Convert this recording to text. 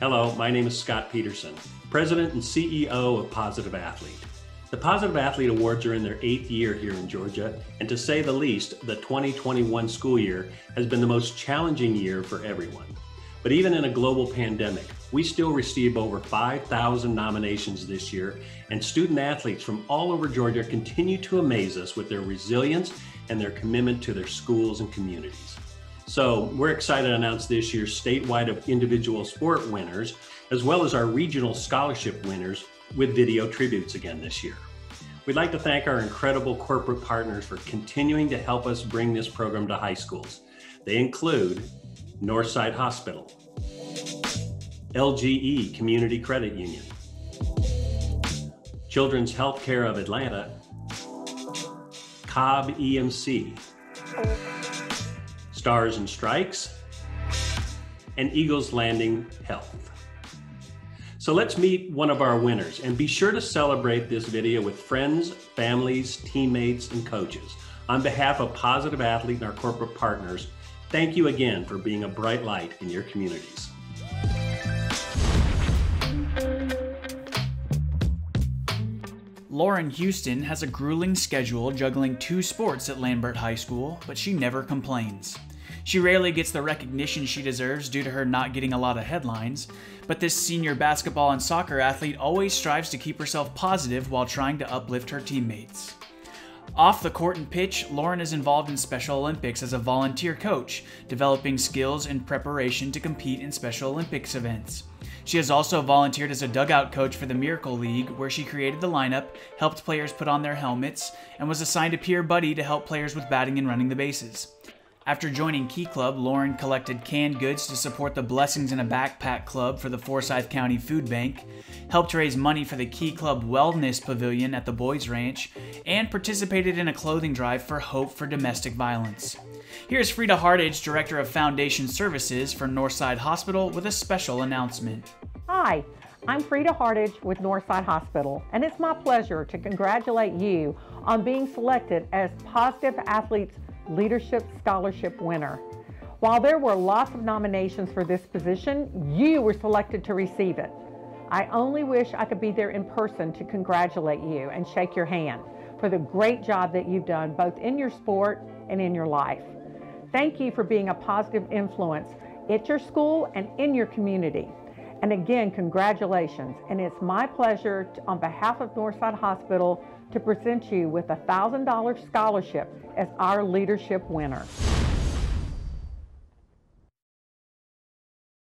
Hello, my name is Scott Peterson, President and CEO of Positive Athlete. The Positive Athlete Awards are in their eighth year here in Georgia, and to say the least, the 2021 school year has been the most challenging year for everyone. But even in a global pandemic, we still receive over 5,000 nominations this year, and student athletes from all over Georgia continue to amaze us with their resilience and their commitment to their schools and communities. So we're excited to announce this year's statewide of individual sport winners, as well as our regional scholarship winners with video tributes again this year. We'd like to thank our incredible corporate partners for continuing to help us bring this program to high schools. They include Northside Hospital, LGE Community Credit Union, Children's Healthcare of Atlanta, Cobb EMC, Stars and Strikes, and Eagles Landing Health. So let's meet one of our winners and be sure to celebrate this video with friends, families, teammates, and coaches. On behalf of Positive Athlete and our corporate partners, thank you again for being a bright light in your communities. Lauren Houston has a grueling schedule juggling two sports at Lambert High School, but she never complains. She rarely gets the recognition she deserves due to her not getting a lot of headlines, but this senior basketball and soccer athlete always strives to keep herself positive while trying to uplift her teammates. Off the court and pitch, Lauren is involved in Special Olympics as a volunteer coach, developing skills in preparation to compete in Special Olympics events. She has also volunteered as a dugout coach for the Miracle League, where she created the lineup, helped players put on their helmets, and was assigned a peer buddy to help players with batting and running the bases. After joining Key Club, Lauren collected canned goods to support the Blessings in a Backpack Club for the Forsyth County Food Bank, helped raise money for the Key Club Wellness Pavilion at the Boys Ranch, and participated in a clothing drive for Hope for Domestic Violence. Here's Frida Hardage, Director of Foundation Services for Northside Hospital, with a special announcement. Hi, I'm Frida Hardage with Northside Hospital, and it's my pleasure to congratulate you on being selected as Positive Athletes Leadership Scholarship winner. While there were lots of nominations for this position, you were selected to receive it. I only wish I could be there in person to congratulate you and shake your hand for the great job that you've done both in your sport and in your life. Thank you for being a positive influence at your school and in your community. And again, congratulations. And it's my pleasure to, on behalf of Northside Hospital to present you with a $1,000 scholarship as our leadership winner.